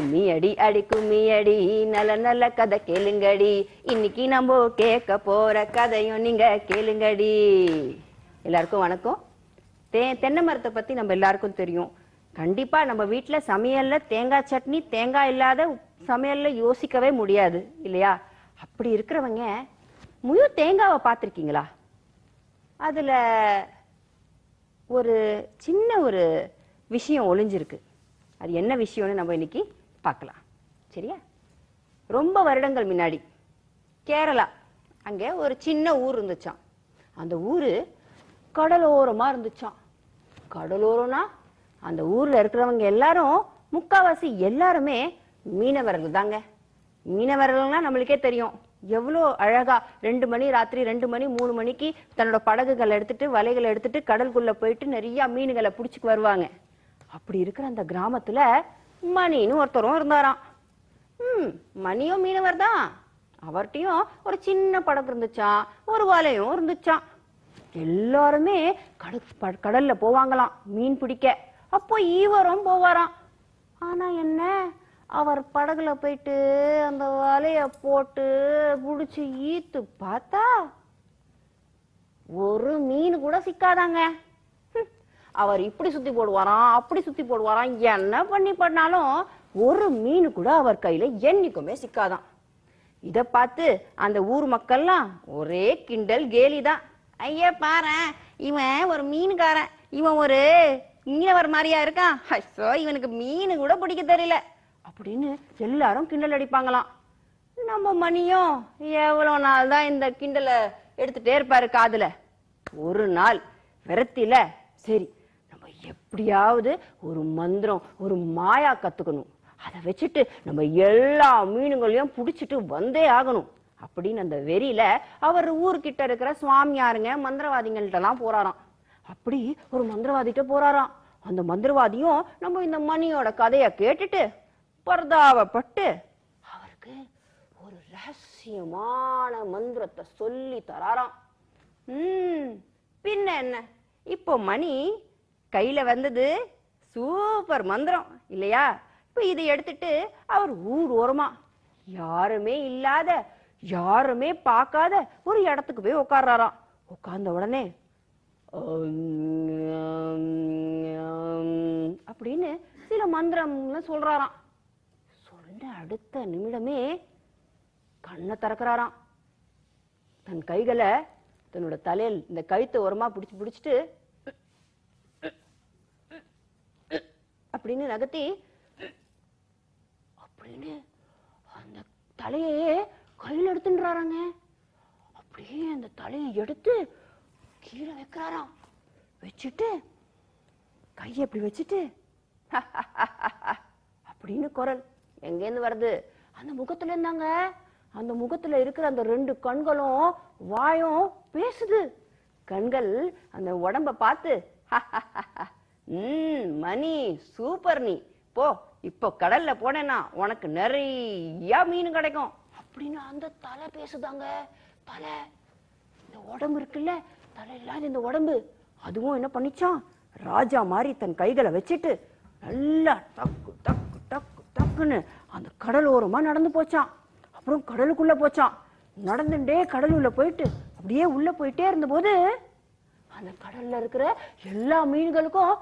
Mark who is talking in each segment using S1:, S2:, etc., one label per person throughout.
S1: கும்மியடி அடி கும்மியடி அடி நல்ல நல்ல கதை கேளுங்கடி. இன்னைக்கு நம்ம கேட்க போற கதையும் நீங்க கேளுங்கடி. எல்லாருக்கும் வணக்கம். தே தென்னை மரத்தை பத்தி நம்ம எல்லாருக்கும் தெரியும். கண்டிப்பா நம்ம வீட்டில் சமையல்ல தேங்காய் சட்னி தேங்காய் இல்லாத சமையல்ல யோசிக்கவே முடியாது இல்லையா? அப்படி இருக்கிறவங்க முழு தேங்காவை பார்த்துருக்கீங்களா? அதுல ஒரு சின்ன ஒரு விஷயம் ஒளிஞ்சிருக்கு. அது என்ன விஷயம்னு நம்ம இன்னைக்கு பார்க்கலாம். சரியா? ரொம்ப வருடங்கள் முன்னாடி கேரளா அங்கே ஒரு சின்ன ஊர் இருந்துச்சான் அந்த ஊர் கடலோரமாக இருந்துச்சான் கடலோரம்னா அந்த ஊரில் இருக்கிறவங்க எல்லாரும் முக்காவாசி எல்லாருமே மீனவர்கள் தாங்க. மீனவர்கள்னா நம்மளுக்கே தெரியும். எவ்வளோ அழகா ரெண்டு மணி ராத்திரி ரெண்டு மணி மூணு மணிக்கு தன்னோட படகுகளை எடுத்துட்டு வலைகளை எடுத்துட்டு கடலுக்குள்ள போயிட்டு நிறைய மீன்களை பிடிச்சிக்கு வருவாங்க. அப்படி இருக்கிற அந்த கிராமத்துல மணின்னு ஒருத்தரும் இருந்தாராம். ம் மணியும் மீனவர் தான். அவர்கிட்டையும் ஒரு சின்ன படகு இருந்துச்சா? ஒரு வலையும் இருந்துச்சாம் எல்லாருமே கடல் கடல்ல போவாங்களாம் மீன் பிடிக்க. அப்போ ஈவரும் போவாராம். ஆனா என்ன? அவர் படகுல போயிட்டு அந்த வலைய போட்டு புடிச்சு ஈத்து பார்த்தா ஒரு மீன் கூட சிக்காதாங்க. அவர் இப்படி சுத்தி போடுவாராம் அப்படி சுத்தி போடுவாராம் என்ன பண்ணி பண்ணாலும் ஒரு மீன் கூட அவர் கையில என்னைக்குமே சிக்காதான் இத பார்த்து அந்த ஊர் மக்கள்லாம் ஒரே கிண்டல் கேலிதான். ஐயா பாரேன் இவன் ஒரு மீனுக்காரன் இவன் ஒரு மீனவர் மாதிரியா இருக்கான். ஐயோ இவனுக்கு மீன் கூட பிடிக்க தெரியல. அப்படின்னு எல்லாரும் கிண்டல் அடிப்பாங்களாம். நம்ம மணியும் எவ்வளவு நாள் தான் இந்த கிண்டலை எடுத்துட்டே இருப்பாரு காதுல. ஒரு நாள் விரத்தில சரி எப்படியாவது ஒரு மந்திரம் ஒரு மாயா கத்துக்கணும். அதை வச்சுட்டு நம்ம எல்லா மீனுங்களையும் பிடிச்சிட்டு வந்தே ஆகணும். அப்படின்னு அந்த வெறியில அவர் ஊர்கிட்ட இருக்கிற சுவாமியாருங்க மந்திரவாதிகள்கிட்டலாம் போறாராம். அப்படி ஒரு மந்திரவாதிகிட்ட போறாராம். அந்த மந்திரவாதியும் நம்ம இந்த மணியோட கதையை கேட்டுட்டு பரதாவப்பட்டு அவருக்கு ஒரு ரகசியமான மந்திரத்தை சொல்லி தராராம். ம் பின்ன என்ன? இப்போ மணி கையில வந்தது சூப்பர் மந்திரம் இல்லையா? இப்போ இதை எடுத்துட்டு அவர் ஊர் ஓரமா யாருமே இல்லாத யாருமே பார்க்காத ஒரு இடத்துக்கு போய் உட்கார்றாராம். உட்கார்ந்த உடனே அப்படின்னு சில மந்திரம்லாம் சொல்றாராம். சொன்ன அடுத்த நிமிடமே கண்ணை திறக்கிறாராம். தன் கைகளை தன்னோட தலையில் இந்த கழுத்தை ஓரமா பிடிச்சு பிடிச்சிட்டு அப்படின்னு நகர்த்தி அப்படின்னு அந்த தலையையே கையில் எடுத்துன்றாராங்க. அப்படியே அந்த தலையை எடுத்து கீழே வைக்கிறாராம். வச்சுட்டு கையை அப்படி வச்சுட்டு அப்படின்னு குரல். எங்கேருந்து வருது? அந்த முகத்துல இருந்தாங்க. அந்த முகத்துல இருக்கிற அந்த ரெண்டு கண்களும் வாயும் பேசுது. கண்கள் அந்த உடம்ப பார்த்து ம் மணி சூப்பர் நீ. போ இப்போ கடல்ல போனேன்னா உனக்கு நிறைய மீன் கிடைக்கும். அப்படின்னு அந்த தலை பேசுதாங்க. தலை. இந்த உடம்பு இருக்குல்ல தலை இல்லாத இந்த உடம்பு. அதுவும் என்ன பண்ணிச்சான்? ராஜா மாதிரி தன் கைகளை வச்சுட்டு நல்லா டக்கு டக்கு டக்கு டக்குன்னு அந்த கடலோரமாக நடந்து போச்சான். அப்புறம் கடலுக்குள்ள போச்சான். நடந்துட்டே கடலுள்ள போயிட்டு அப்படியே உள்ள போயிட்டே இருந்தபோது அந்த கடல்ல இருக்கிற எல்லா மீன்களுக்கும்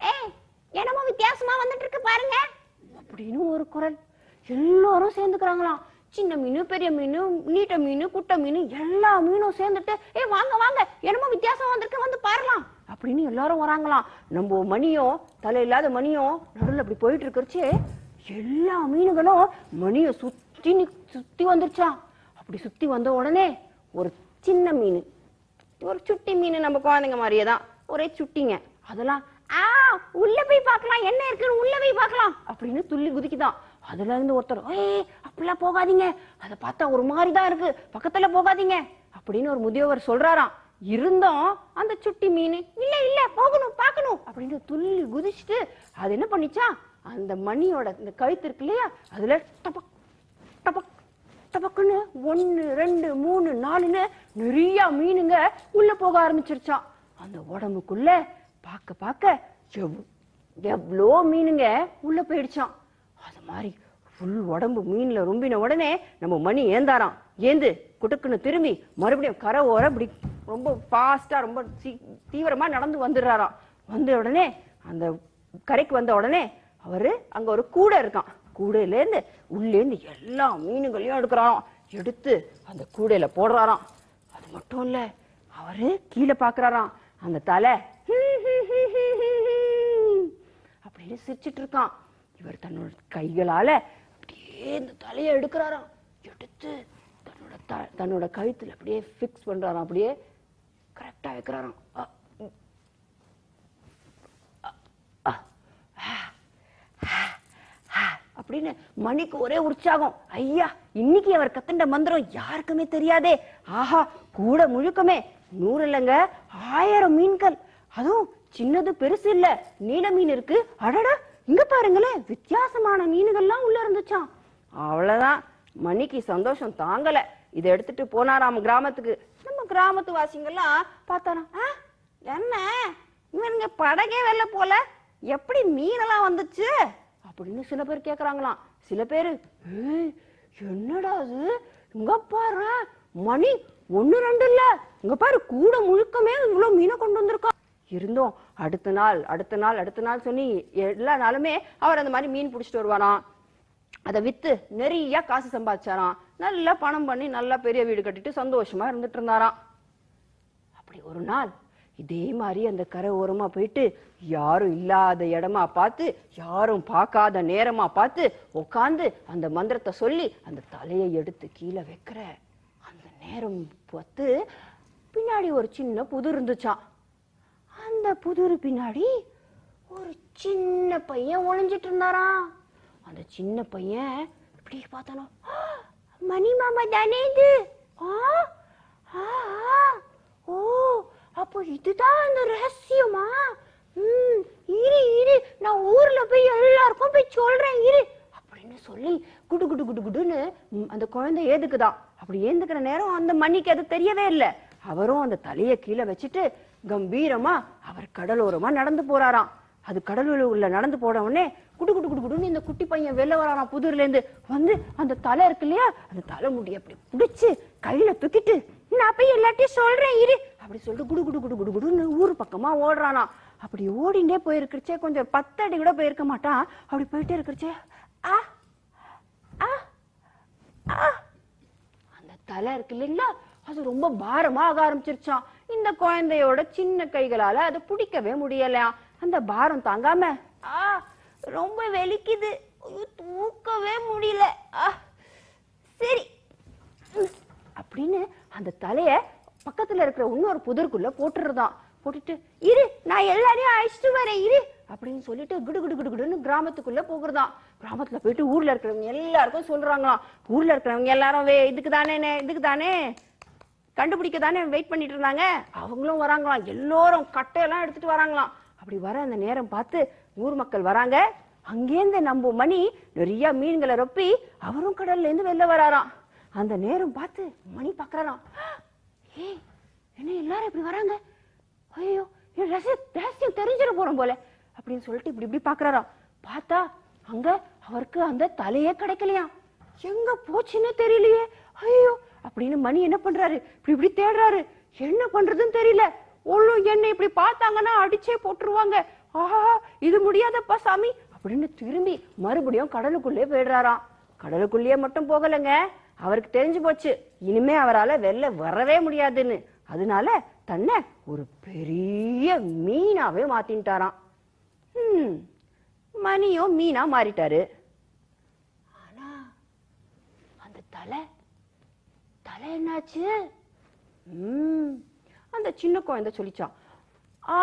S1: ஏய் என்னமோ வித்தியாசமா வந்துட்டு இருக்கு பாருங்க. அப்படின்னு ஒரு குரல். எல்லாரும் சேர்ந்துக்கிறாங்களாம். சின்ன மீன் பெரிய மீன் நீட்ட மீன் குட்டை மீன் எல்லா மீனும் சேர்ந்துட்டு ஏ வாங்க வாங்க என்னமோ வித்தியாசம் வந்திருக்கு வந்து பாரலாம். அப்படின்னு எல்லாரும் வராங்களாம். நம்ம மணியும் தலை இல்லாத மணியும் நடுவில் அப்படி போயிட்டு இருக்கிறச்சு எல்லா மீனுகளும் மணியை சுத்தி சுத்தி வந்துருச்சான் அப்படி சுத்தி வந்த உடனே ஒரு சின்ன மீன். ஒரு சுட்டி மீன் நம்ம குழந்தைங்க மாதிரியே தான் ஒரே சுட்டிங்க. அதெல்லாம் ஆ உள்ள போய் பார்க்கலாம். என்ன இருக்குன்னு உள்ள போய் பார்க்கலாம். அப்படின்னு துள்ளி குதிக்குதான். அதுல இருந்து ஒருத்தர் ஏய் அப்படிலாம் போகாதீங்க. அதை பார்த்தா ஒரு மாதிரி தான் இருக்கு. பக்கத்துல போகாதீங்க. அப்படின்னு ஒரு முதியவர் சொல்றாராம். இருந்தும் அந்த சுட்டி மீன் இல்ல இல்ல போகணும் பார்க்கணும். அப்படின்னு துள்ளி குதிச்சுட்டு அது என்ன பண்ணிச்சா? அந்த மணியோட இந்த கழுத்து இருக்கு இல்லையா? அதுல டபக் டபக் டபக்குன்னு ஒன்னு ரெண்டு மூணு நாலுன்னு நிறைய மீனுங்க உள்ள போக ஆரம்பிச்சிருச்சான் அந்த உடம்புக்குள்ள பார்க்க பார்க்க எவ்வளோ மீனுங்க உள்ள போயிடுச்சான் அது மாதிரி ஃபுல் உடம்பு மீன்ல ரொம்பின உடனே நம்ம மணி ஏந்தாராம். ஏந்து குட்டுக்குன்னு திரும்பி மறுபடியும் கரை ஓர இப்படி ரொம்ப ஃபாஸ்டா ரொம்ப சீ- தீவிரமா நடந்து வந்துடுறாராம். வந்த உடனே அந்த கரைக்கு வந்த உடனே அவரு அங்க ஒரு கூடை இருக்கான் கூடையிலேருந்து உள்ளேந்து எல்லா மீனுங்களையும் எடுக்கிறாராம். எடுத்து அந்த கூடையில போடுறாராம். அது மட்டும் இல்ல அவரு கீழே பாக்குறாராம். அந்த தலை அப்படின்னு சிரிச்சிட்டு இருக்கான் இவர் தன்னோட கைகளால அப்படியே இந்த தலையை எடுக்கிறாராம். எடுத்து தன்னோட த- தன்னோட கழுத்தில் அப்படியே ஃபிக்ஸ் பண்றாராம். அப்படியே கரெக்டா வைக்கிறாராம். அ, அப்படின்னு மணிக்கு ஒரே உற்சாகம். ஐயா இன்னைக்கு அவர் கத்துண்ட மந்திரம் யாருக்குமே தெரியாதே. ஆஹா கூட முழுக்கமே நூறு இல்லைங்க ஆயிரம் மீன்கள். அதுவும் சின்னது பெருசு இல்ல நீல மீன் இருக்கு. அடடா இங்க பாருங்களேன் வித்தியாசமான மீன்கள்லாம் உள்ள இருந்துச்சாம். அவ்வளவுதான். மணிக்கு சந்தோஷம் தாங்கல. இதை எடுத்துட்டு போனாராம் கிராமத்துக்கு. நம்ம கிராமத்து வாசிங்கெல்லாம் பார்த்தாராம் "ஆ, என்ன? இவனுங்க படகே வெளில போல. எப்படி மீனெல்லாம் வந்துச்சு? அப்படின்னு சில பேர் கேக்குறாங்களாம். சில பேரு என்னடா அது இங்க பாரு மணி ஒன்று ரெண்டு இல்ல. இங்க பாரு கூட முழுக்கமே இவ்வளவு மீனை கொண்டு வந்திருக்கா. இருந்தோம். அடுத்த நாள் அடுத்த நாள் அடுத்த நாள் சொல்லி எல்லா நாளுமே அவர் அந்த மாதிரி மீன் பிடிச்சிட்டு வருவாராம். அதை வித்து நிறைய காசு சம்பாதிச்சாராம். நல்லா பணம் பண்ணி நல்லா பெரிய வீடு கட்டிட்டு சந்தோஷமா இருந்துட்டு இருந்தாராம். அப்படி ஒரு நாள் இதே மாதிரி அந்த கரை ஓரமா போயிட்டு யாரும் இல்லாத இடமா பார்த்து யாரும் பார்க்காத நேரமா பார்த்து உட்காந்து அந்த மந்திரத்தை சொல்லி அந்த தலையை எடுத்து கீழே வைக்கிற. நேரம் பார்த்து பின்னாடி ஒரு சின்ன புது இருந்துச்சான் அந்த புதுரு பின்னாடி ஒரு சின்ன பையன் ஒளிஞ்சிட்டு இருந்தாராம். அந்த சின்ன பையன் இப்படி பார்த்தானோ மணி மாமா தானே இது? ஆ ஓ அப்போ இதுதான் அந்த ரகசியமா? ம் இரு இரு நான் ஊர்ல போய் எல்லாருக்கும் போய் சொல்றேன் இரு அப்படின்னு சொல்லி குடு குடு குடு குடுன்னு அந்த குழந்தை ஏதுக்குதான் அப்படி ஏந்துக்கிற நேரம் அந்த மணிக்கு அது தெரியவே இல்லை. அவரும் அந்த தலையை கீழே வச்சுட்டு கம்பீரமா அவர் கடலோரமா நடந்து போறாராம். அது கடலுள்ள உள்ள நடந்து போன உடனே குடு குடு குடு குடுன்னு இந்த குட்டி பையன் வெளில வரான் புதூர்ல இருந்து வந்து அந்த தலை இருக்கு இல்லையா? அந்த தலை முடி அப்படி பிடிச்சு கையில தூக்கிட்டு நான் போய் எல்லாத்தையும் சொல்றேன் இரு. அப்படி சொல்லிட்டு குடு குடு குடு குடு குடுன்னு ஊர் பக்கமா ஓடுறானா அப்படி ஓடிண்டே போயிருக்கிறச்சே கொஞ்சம் பத்து அடி கூட போயிருக்க மாட்டான். அப்படி போயிட்டே இருக்கிறச்சே ஆ அந்த தலை இருக்கு இல்லைங்களா? அது ரொம்ப பாரமா ஆக ஆரம்பிச்சிருச்சான் இந்த குழந்தையோட சின்ன கைகளால அதை பிடிக்கவே முடியலையாம் அந்த பாரம் தாங்காம ஆ ரொம்ப வலிக்குது ஐயோ, தூக்கவே முடியல. ஆ சரி. ம், அப்படின்னு அந்த தலைய பக்கத்துல இருக்கிற இன்னொரு புதருக்குள்ள போட்டுறதான் போட்டுட்டு இரு நான் எல்லாரையும் அழைச்சிட்டு வரேன் இரு. அப்படின்னு சொல்லிட்டு குடு குடு குடு குடுன்னு கிராமத்துக்குள்ள போகிறதாம். கிராமத்துல போயிட்டு ஊர்ல இருக்கிறவங்க எல்லாருக்கும் சொல்றாங்களாம். ஊர்ல இருக்கிறவங்க எல்லாரும் வே இதுக்கு தானே இதுக்கு தானே கண்டுபிடிக்க தானே வெயிட் பண்ணிட்டு இருந்தாங்க? அவங்களும் வராங்களாம். எல்லோரும் கட்டையெல்லாம் எடுத்துட்டு வராங்களாம். அப்படி வர அந்த நேரம் பார்த்து ஊர் மக்கள் வராங்க. அங்கேருந்து நம்ம மணி நிறைய மீன்களை ரொப்பி அவரும் கடல்ல இருந்து வெளில வராராம். அந்த நேரம் பார்த்து மணி பாக்குறாராம். ஏய் என்ன எல்லாரும் இப்படி வராங்க? ஐயோ ரகசியம் ரகசியம் தெரிஞ்சிட போறோம் போல. அப்படின்னு சொல்லிட்டு இப்படி இப்படி பாக்குறாராம். பார்த்தா அங்க அவருக்கு அந்த தலையே கிடைக்கலையா எங்க போச்சுன்னு தெரியலையே. ஐயோ அப்படின்னு மணி என்ன பண்றாரு? இப்படி இப்படி தேடுறாரு. என்ன பண்றதுன்னு தெரியல. ஒன்றும் என்ன இப்படி பார்த்தாங்கன்னா அடிச்சே போட்டுருவாங்க. ஆஹா இது முடியாதப்பா சாமி அப்படின்னு திரும்பி மறுபடியும் கடலுக்குள்ளே போயிடுறாராம். கடலுக்குள்ளேயே மட்டும் போகலைங்க. அவருக்கு தெரிஞ்சு போச்சு. இனிமே அவரால வெளில வரவே முடியாதுன்னு. அதனால தன்னை ஒரு பெரிய மீனாவே மாத்தின்ட்டாராம். ஹம், மணியும் மீனா மாறிட்டாரு. ஆனா அந்த தலை தலை என்னாச்சு? அந்த சின்ன குழந்தை சொல்லிச்சான். ஆ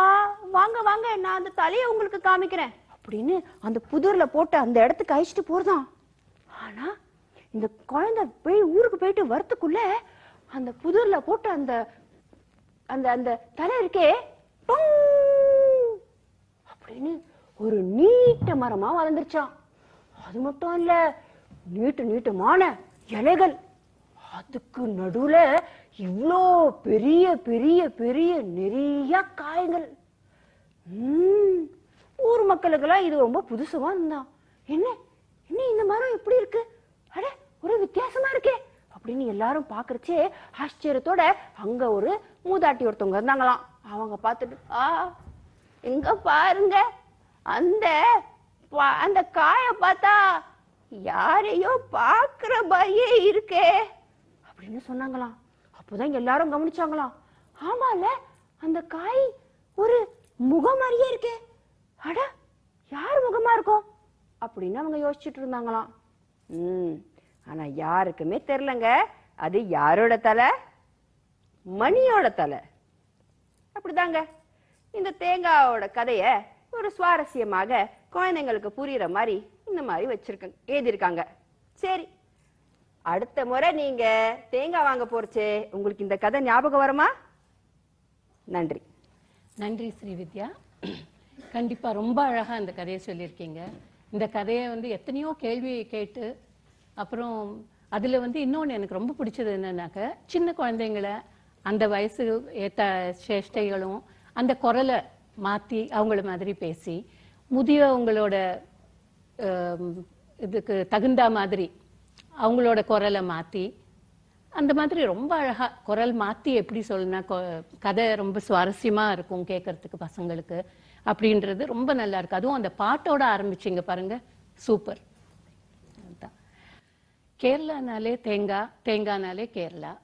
S1: வாங்க வாங்க நான் அந்த தலையை உங்களுக்கு காமிக்கிறேன் அப்படின்னு அந்த புதூர்ல போட்டு அந்த இடத்துக்கு அழிச்சிட்டு போறதான். ஆனா இந்த குழந்தை போய் ஊருக்கு போயிட்டு வரத்துக்குள்ள அந்த புதூர்ல போட்டு அந்த அந்த அந்த தலை இருக்கே. அப்படின்னு ஒரு நீட்ட மரமா வளர்ந்துருச்சான் அது மட்டும் இல்ல நீட்டு நீட்டமான இலைகள். அதுக்கு நடுவுல இவ்வளோ பெரிய பெரிய பெரிய நிறைய காயங்கள். ஊர் மக்களுக்கெல்லாம் இது ரொம்ப புதுசுவா இருந்தான் என்ன என்ன இந்த மரம் எப்படி இருக்கு? அட ஒரு வித்தியாசமா இருக்கே அப்படின்னு எல்லாரும் பாக்குறச்சே ஆச்சரியத்தோட அங்க ஒரு மூதாட்டி ஒருத்தவங்க இருந்தாங்களாம். அவங்க பார்த்துட்டு ஆ எங்க பாருங்க அந்த பா- அந்த காய பார்த்தா யாரையோ பார்க்குற மாதிரியே இருக்கே அப்படின்னு சொன்னாங்களாம். அப்போதான் எல்லாரும் கவனிச்சாங்களாம். ஆமால அந்த காய் ஒரு முகம் மாதிரியே இருக்கே. அட யார் முகமா இருக்கும் அப்படின்னு அவங்க யோசிச்சுட்டு இருந்தாங்களாம். ம் ஆனா யாருக்குமே தெரிலங்க அது யாரோட தலை? மணியோட தலை. அப்படிதாங்க. இந்த தேங்காவோட கதையை ஒரு சுவாரஸ்யமாக குழந்தைங்களுக்கு புரியுற மாதிரி இந்த மாதிரி வச்சிருக்காங்க எழுதியிருக்காங்க. சரி. அடுத்த முறை நீங்க தேங்காய் வாங்க போறச்சே உங்களுக்கு இந்த கதை ஞாபகம் வருமா? நன்றி.
S2: நன்றி ஸ்ரீ வித்யா. கண்டிப்பா ரொம்ப அழகா இந்த கதையை சொல்லியிருக்கீங்க. இந்த கதையை வந்து எத்தனையோ கேள்வி கேட்டு அப்புறம் அதில் வந்து இன்னொன்று எனக்கு ரொம்ப பிடிச்சது என்னன்னாக்க சின்ன குழந்தைங்கள அந்த வயசு ஏற்ற சேஷ்டைகளும் அந்த குரலை மாற்றி அவங்கள மாதிரி பேசி முதியவங்களோட இதுக்கு தகுந்த மாதிரி அவங்களோட குரலை மாற்றி அந்த மாதிரி ரொம்ப அழகாக குரல் மாற்றி எப்படி சொல்லணும்னா கொ- கதை ரொம்ப சுவாரஸ்யமாக இருக்கும் கேட்கறதுக்கு பசங்களுக்கு அப்படின்றது ரொம்ப நல்லா இருக்கு. அதுவும் அந்த பாட்டோட ஆரம்பிச்சிங்க பாருங்க. சூப்பர். அதுதான் கேரளானாலே தேங்காய் தேங்காய்னாலே கேரளா.